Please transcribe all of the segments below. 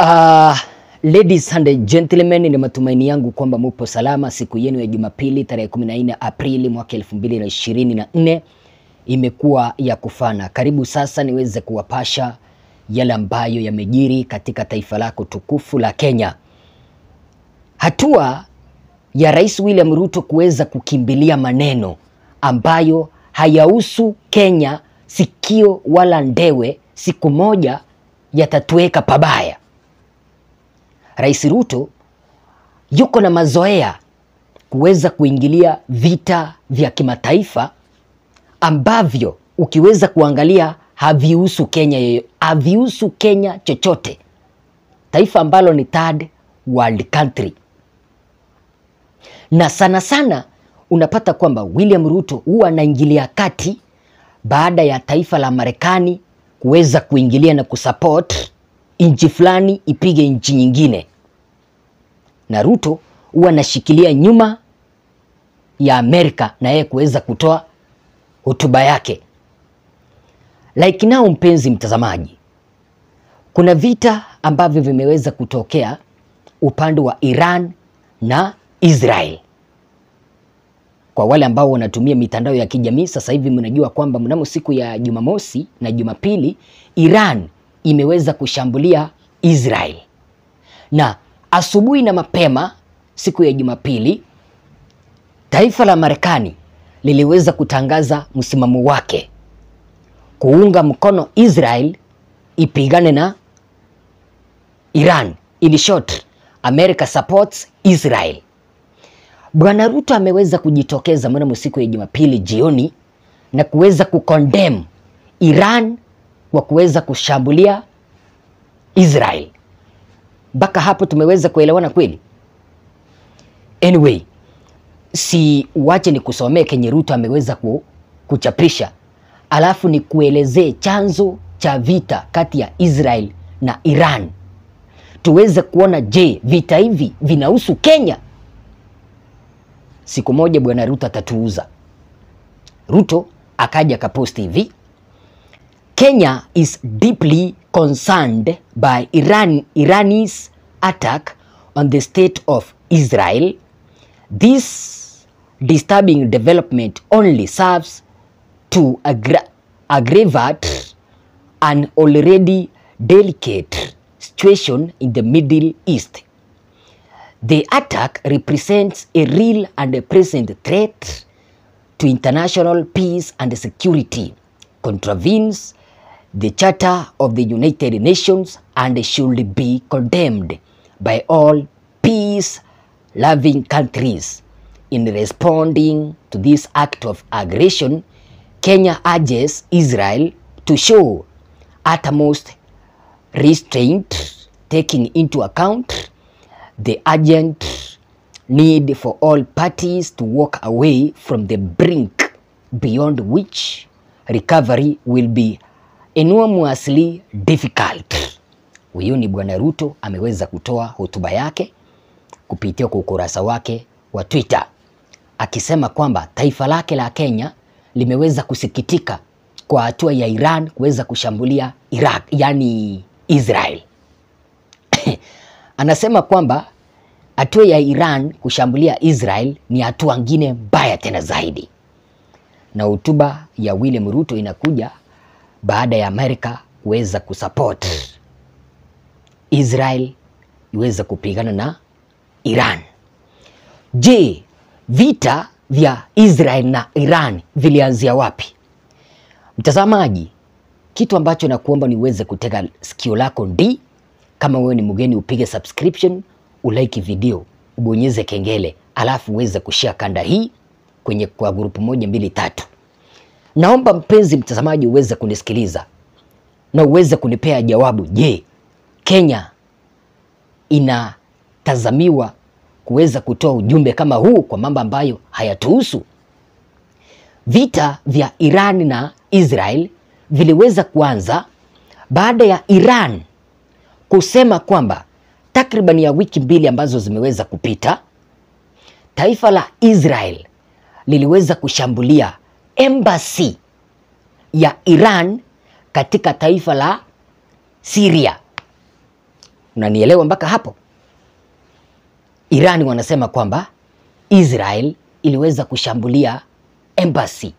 Uh, ladies and gentlemen, ni matumaini yangu kwamba mupo salama. Siku yenu ya Jumapili tarehe 14 Aprili mwaka 2024 imekuwa ya kufana. Karibu sasa niweze kuwapasha yale ambayo yamejiri katika taifa lako tukufu la Kenya. Hatua ya Rais William Ruto kuweza kukimbilia maneno ambayo hayahusu Kenya sikio wala ndewe, siku moja yatatuweka pabaya. Rais Ruto yuko na mazoea kuweza kuingilia vita vya kimataifa ambavyo ukiweza kuangalia havihusu Kenya yoyo, havihusu Kenya chochote, taifa ambalo ni third world country. Na sana sana unapata kwamba William Ruto huwa anaingilia kati baada ya taifa la Marekani kuweza kuingilia na kusupport nchi fulani ipige nchi nyingine, na Ruto huwa anashikilia nyuma ya Amerika na yeye kuweza kutoa hotuba yake. Like nao, mpenzi mtazamaji, kuna vita ambavyo vimeweza kutokea upande wa Iran na Israel. Kwa wale ambao wanatumia mitandao ya kijamii sasa hivi, mnajua kwamba mnamo siku ya Jumamosi na Jumapili Iran imeweza kushambulia Israel, na asubuhi na mapema siku ya Jumapili taifa la Marekani liliweza kutangaza msimamo wake kuunga mkono Israel ipigane na Iran. In short, America supports Israel. Bwana Ruto ameweza kujitokeza mnamo siku ya Jumapili jioni na kuweza kukondem Iran kwa kuweza kushambulia Israel. Mpaka hapo tumeweza kuelewana kweli? Anyway, si wache ni kusomee kenye Ruto ameweza ku, kuchapisha, alafu ni kuelezee chanzo cha vita kati ya Israel na Iran, tuweze kuona, je, vita hivi vinahusu Kenya? Siku moja bwana Ruto atatuuza. Ruto akaja akaposti hivi, Kenya is deeply concerned by Iran, Irani's attack on the state of Israel. This disturbing development only serves to aggra aggravate an already delicate situation in the Middle East. The attack represents a real and a present threat to international peace and security, contravenes the Charter of the United Nations and should be condemned by all peace-loving countries. In responding to this act of aggression, Kenya urges Israel to show utmost restraint, taking into account the urgent need for all parties to walk away from the brink beyond which recovery will be enormously difficult. Huyu ni Bwana Ruto ameweza kutoa hotuba yake kupitia kwa ukurasa wake wa Twitter akisema kwamba taifa lake la Kenya limeweza kusikitika kwa hatua ya Iran kuweza kushambulia Iraq, yani Israel. Anasema kwamba hatua ya Iran kushambulia Israel ni hatua ngine mbaya tena zaidi, na hotuba ya William Ruto inakuja baada ya Amerika kuweza kusupport Israel iweze kupigana na Iran. Je, vita vya Israel na Iran vilianzia wapi? Mtazamaji, kitu ambacho nakuomba ni uweze kutega sikio lako ndi, kama wewe ni mgeni upige subscription, ulike video, ubonyeze kengele, alafu uweze kushare kanda hii kwenye kwa grupu moja mbili tatu. Naomba mpenzi mtazamaji uweze kunisikiliza na uweze kunipea jawabu. Je, Kenya inatazamiwa kuweza kutoa ujumbe kama huu kwa mambo ambayo hayatuhusu? Vita vya Iran na Israel viliweza kuanza baada ya Iran kusema kwamba takriban ya wiki mbili ambazo zimeweza kupita, taifa la Israel liliweza kushambulia embassy ya Iran katika taifa la Syria. Unanielewa mpaka hapo? Iran wanasema kwamba Israel iliweza kushambulia embassy,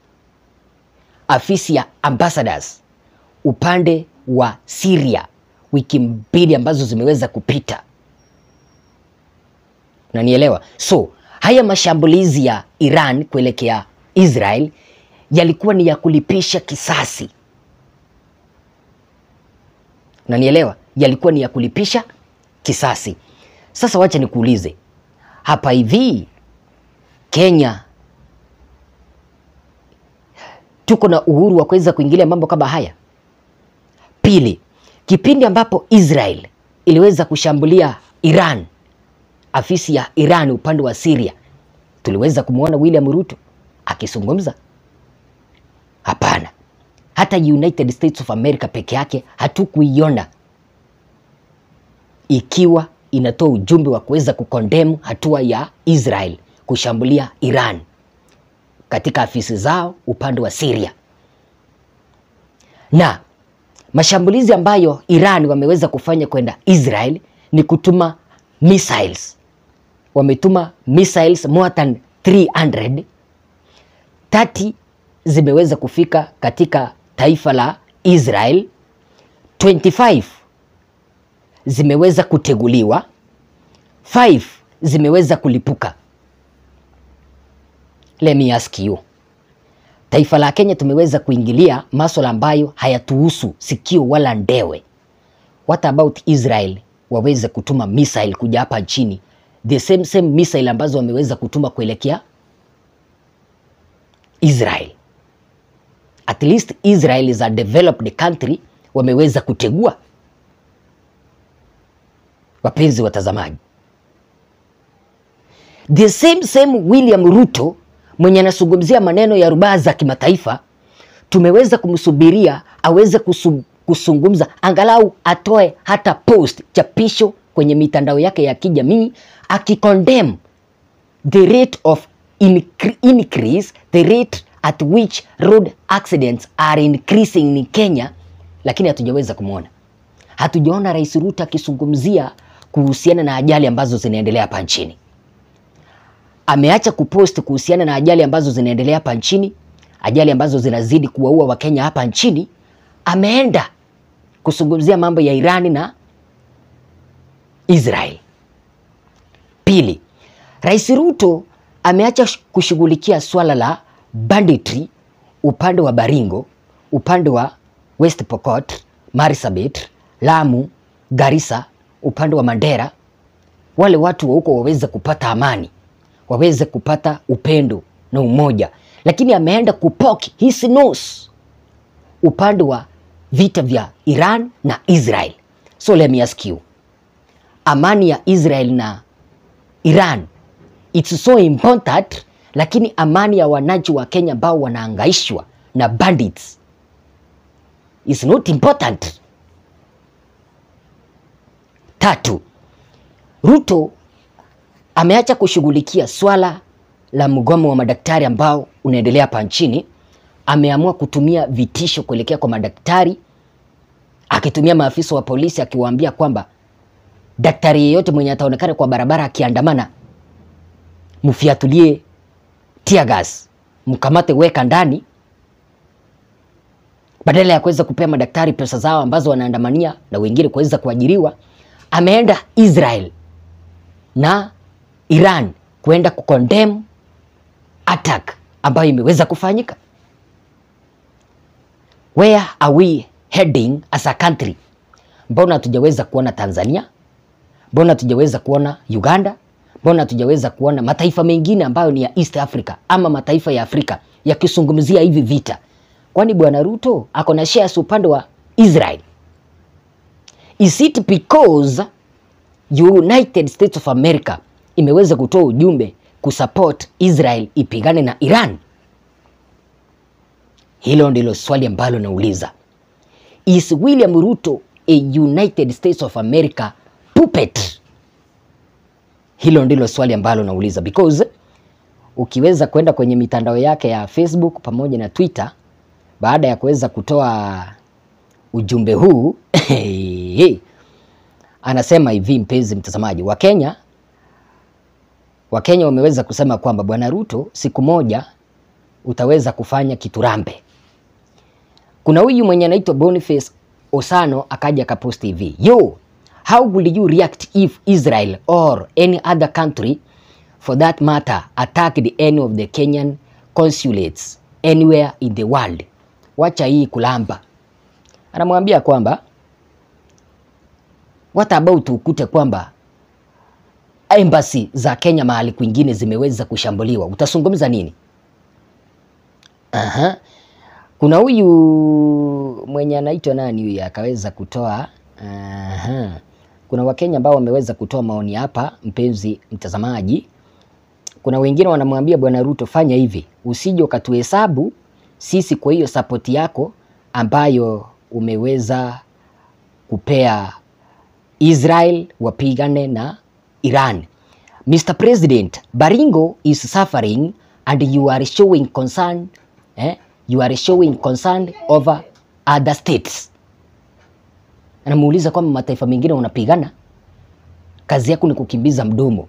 afisi ya ambassadors upande wa Syria wiki mbili ambazo zimeweza kupita. Unanielewa? So haya mashambulizi ya Iran kuelekea Israel yalikuwa ni ya kulipisha kisasi. Unanielewa? Yalikuwa ni ya kulipisha kisasi. Sasa wacha nikuulize hapa hivi, Kenya tuko na uhuru wa kuweza kuingilia mambo kama haya? Pili, kipindi ambapo Israel iliweza kushambulia Iran, afisi ya Iran upande wa Syria, tuliweza kumwona William Ruto akizungumza? Hapana. Hata United States of America peke yake hatukuiona ikiwa inatoa ujumbe wa kuweza kukondemu hatua ya Israel kushambulia Iran katika afisi zao upande wa Syria. Na mashambulizi ambayo Iran wameweza kufanya kwenda Israel ni kutuma missiles. Wametuma missiles more than 300 30 zimeweza kufika katika taifa la Israel, 25 zimeweza kuteguliwa, 5 zimeweza kulipuka. Let me ask you, taifa la Kenya tumeweza kuingilia masuala ambayo hayatuhusu sikio wala ndewe. What about Israel waweze kutuma missile kuja hapa nchini, the same same missile ambazo wameweza kutuma kuelekea Israel. At least Israel is a developed country, wameweza kutegua. Wapenzi watazamaji, the same same William Ruto mwenye anazungumzia maneno ya rubaa za kimataifa, tumeweza kumsubiria aweze kusungumza angalau atoe hata post chapisho kwenye mitandao yake ya kijamii akikondem the rate of incre increase the rate at which road accidents are increasing in Kenya, lakini hatujaweza kumwona. Hatujaona Rais Ruto akizungumzia kuhusiana na ajali ambazo zinaendelea hapa nchini. Ameacha kupost kuhusiana na ajali ambazo zinaendelea hapa nchini, ajali ambazo zinazidi kuwaua Wakenya hapa nchini. Ameenda kuzungumzia mambo ya Irani na Israel. Pili, Rais Ruto ameacha kushughulikia swala la banditry upande wa Baringo, upande wa West Pokot, Marsabit, Lamu, Garissa, upande wa Mandera. Wale watu wa huko waweze kupata amani, waweze kupata upendo na umoja, lakini ameenda kupoke his nose upande wa vita vya Iran na Israel. So let me ask you, amani ya Israel na Iran it's so important, lakini amani ya wananchi wa Kenya ambao wanaangaishwa na bandits is not important. Tatu, Ruto ameacha kushughulikia swala la mgomo wa madaktari ambao unaendelea hapa nchini. Ameamua kutumia vitisho kuelekea kwa madaktari, akitumia maafisa wa polisi akiwaambia kwamba daktari yeyote mwenye ataonekana kwa barabara akiandamana mfiatulie tear gas, mkamate, weka ndani, badala ya kuweza kupea madaktari pesa zao ambazo wanaandamania na wengine kuweza kuajiriwa. Ameenda Israel na Iran kuenda kukondem attack ambayo imeweza kufanyika. Where are we heading as a country? Mbona hatujaweza kuona Tanzania? Mbona hatujaweza kuona Uganda? Mbona hatujaweza kuona mataifa mengine ambayo ni ya East Africa ama mataifa ya Afrika yakizungumzia hivi vita? Kwani bwana Ruto ako na shares upande wa Israel? Is it because United States of America imeweza kutoa ujumbe kusupport Israel ipigane na Iran? Hilo ndilo swali ambalo nauliza. Is William Ruto a United States of America puppet? Hilo ndilo swali ambalo nauliza because ukiweza kwenda kwenye mitandao yake ya Facebook pamoja na Twitter baada ya kuweza kutoa ujumbe huu anasema hivi, mpenzi mtazamaji, Wakenya Wakenya wameweza kusema kwamba Bwana Ruto, siku moja utaweza kufanya kiturambe. Kuna huyu mwenye anaitwa Boniface Osano akaja akaposti hivi, yo how would you react if Israel or any other country for that matter attacked any of the Kenyan consulates anywhere in the world? Wacha hii kulamba. Anamwambia kwamba what about ukute kwamba embassy za Kenya mahali kwingine zimeweza kushambuliwa, utazungumza nini? Aha. Kuna huyu mwenye anaitwa nani huyu akaweza kutoa aha. Kuna Wakenya ambao wameweza kutoa maoni hapa, mpenzi mtazamaji. Kuna wengine wanamwambia Bwana Ruto, fanya hivi, usije ukatuhesabu sisi kwa hiyo sapoti yako ambayo umeweza kupea Israel wapigane na Iran. Mr. President, Baringo is suffering and you are showing concern, eh? You are showing concern over other states. Anamuuliza kwamba mataifa mengine unapigana, kazi yako ni kukimbiza mdomo,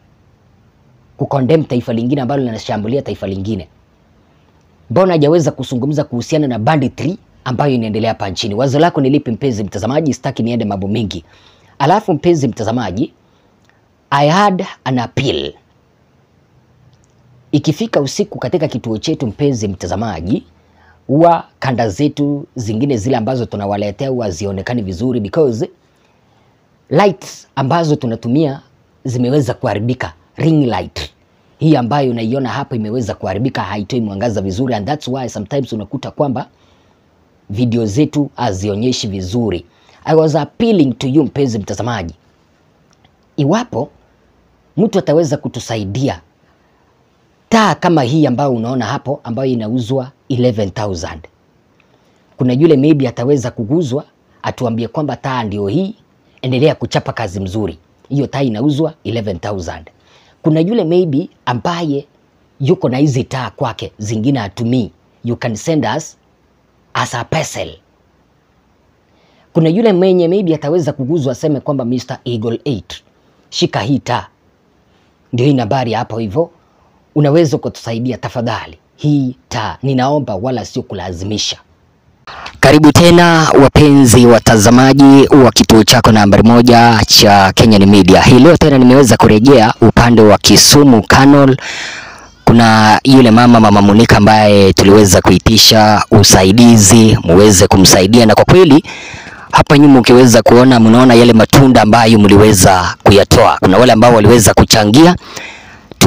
kukondem taifa lingine ambalo linashambulia taifa lingine. Mbona hajaweza kuzungumza kuhusiana na banditry ambayo inaendelea hapa nchini? Wazo lako ni lipi mpenzi mtazamaji? Sitaki niende mambo mengi. Alafu mpenzi mtazamaji, I had an appeal. Ikifika usiku katika kituo chetu mpenzi mtazamaji, huwa kanda zetu zingine zile ambazo tunawaletea huwa zionekani vizuri because lights ambazo tunatumia zimeweza kuharibika. Ring light hii ambayo unaiona hapa imeweza kuharibika, haitoi mwangaza vizuri, and that's why sometimes unakuta kwamba video zetu hazionyeshi vizuri. I was appealing to you mpenzi mtazamaji, iwapo mtu ataweza kutusaidia taa kama hii ambayo unaona hapo ambayo inauzwa 11000 kuna yule maybe ataweza kuguzwa atuambie kwamba taa ndio hii, endelea kuchapa kazi mzuri, hiyo taa inauzwa 11000 kuna yule maybe ambaye yuko na hizi taa kwake zingine atumii, you can send us as a parcel. Kuna yule mwenye maybe ataweza kuguzwa aseme kwamba Mr. Eagle 8 shika hii taa, ndio hii nambari hapo hivyo, unaweza kutusaidia tafadhali, hii taa ninaomba, wala sio kulazimisha. Karibu tena wapenzi watazamaji wa kituo chako nambari moja cha Kenyan Media. Hii leo tena nimeweza kurejea upande wa Kisumu Canal. Kuna yule mama mama Monica ambaye tuliweza kuitisha usaidizi muweze kumsaidia, na kwa kweli hapa nyuma ukiweza kuona, mnaona yale matunda ambayo mliweza kuyatoa. Kuna wale ambao waliweza kuchangia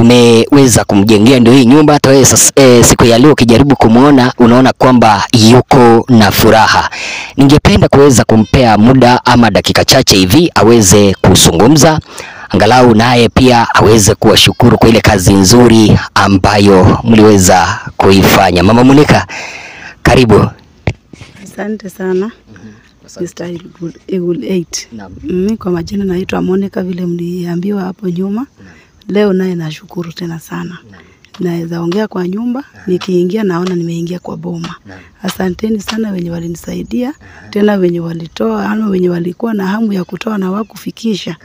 tumeweza kumjengea ndio hii nyumba. Hata wewe sasa, e, siku ya leo ukijaribu kumwona unaona kwamba yuko na furaha. Ningependa kuweza kumpea muda ama dakika chache hivi aweze kuzungumza, angalau naye pia aweze kuwashukuru kwa ile kazi nzuri ambayo mliweza kuifanya. Mama Monica, karibu. Asante sana Mr. Eagle- Eagle 8. Mimi kwa majina naitwa Monica vile mliambiwa hapo nyuma. Leo naye nashukuru tena sana. Naweza ongea kwa nyumba, nikiingia naona nimeingia kwa boma. Asanteni sana wenye walinisaidia, tena wenye walitoa ama wenye walikuwa na hamu ya kutoa na wakufikisha.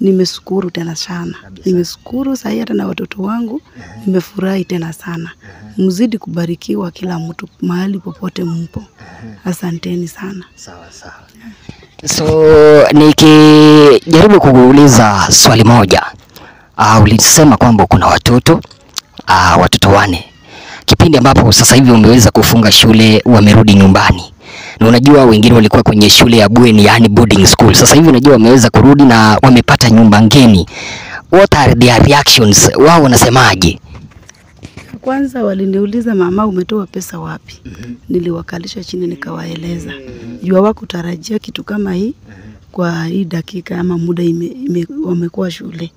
Nimeshukuru tena sana, nimeshukuru sahii hata na watoto wangu nimefurahi tena sana. Mzidi kubarikiwa kila mtu mahali popote mpo. Asanteni sana. Sawa sawa. So nikijaribu kuuliza swali moja, uh, ulisema kwamba kuna watoto uh, watoto wane, kipindi ambapo sasa hivi umeweza kufunga shule, wamerudi nyumbani na unajua wengine walikuwa kwenye shule ya bweni, yani boarding school. Sasa hivi unajua wameweza kurudi na wamepata nyumba ngeni. What are their reactions? Wao wanasemaje? Kwanza waliniuliza mama, umetoa pesa wapi? mm -hmm. Niliwakalisha chini nikawaeleza, jua wako tarajia kitu kama hii kwa hii dakika ama muda ime, ime, wamekuwa shule.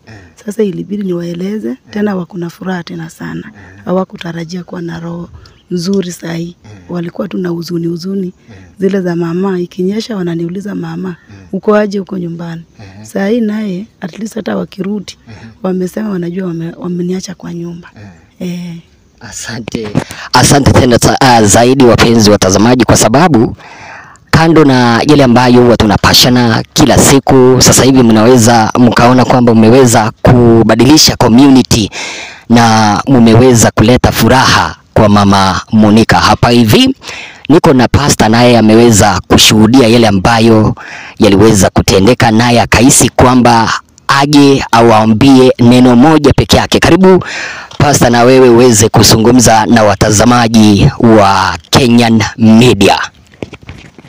Sasa ilibidi niwaeleze tena, wakuna furaha tena sana, hawakutarajia kuwa na roho nzuri sahii, walikuwa tu na huzuni huzuni. Zile za mama, ikinyesha wananiuliza mama, uko aje huko nyumbani? Saa hii naye at least hata wakirudi wamesema wanajua wame, wameniacha kwa nyumba. Eh. Asante, asante tena uh, zaidi wapenzi watazamaji, kwa sababu kando na yale ambayo huwa tunapashana kila siku, sasa hivi mnaweza mkaona kwamba mmeweza kubadilisha community na mmeweza kuleta furaha kwa mama Monica. Hapa hivi niko na pasta, naye ameweza kushuhudia yale ambayo yaliweza kutendeka, naye akahisi kwamba aje awaambie neno moja peke yake. Karibu pasta, na wewe uweze kuzungumza na watazamaji wa Kenyan Media.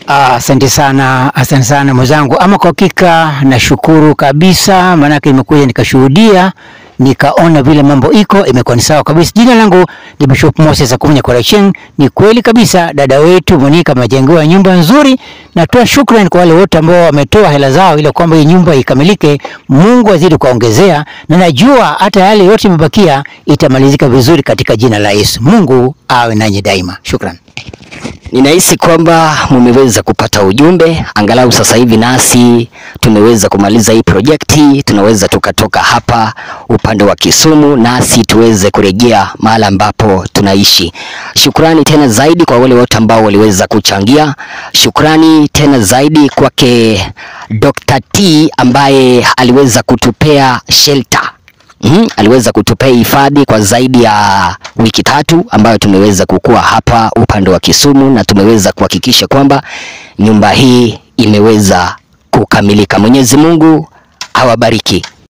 Asante sana, asante sana mwenzangu. Ama kwa hakika nashukuru kabisa, maanake nimekuja nikashuhudia, nikaona vile mambo iko, imekuwa ni sawa kabisa. Jina langu ni Bishop Moses Akunya Correction. Ni kweli kabisa, dada wetu Monica amejengewa nyumba nzuri. Natoa shukrani kwa wale wote ambao wametoa hela zao ili kwamba hii nyumba ikamilike. Mungu azidi kuongezea, na najua hata yale yote imebakia itamalizika vizuri katika jina la Yesu. Mungu awe nanyi daima. Shukrani. Ninahisi kwamba mumeweza kupata ujumbe, angalau sasa hivi nasi tumeweza kumaliza hii projekti, tunaweza tukatoka hapa upande wa Kisumu nasi tuweze kurejea mahala ambapo tunaishi. Shukrani tena zaidi kwa wale wote ambao waliweza kuchangia. Tena zaidi kwake Dr. T ambaye aliweza kutupea shelter Mm, aliweza kutupea hifadhi kwa zaidi ya wiki tatu ambayo tumeweza kukua hapa upande wa Kisumu na tumeweza kuhakikisha kwamba nyumba hii imeweza kukamilika. Mwenyezi Mungu awabariki.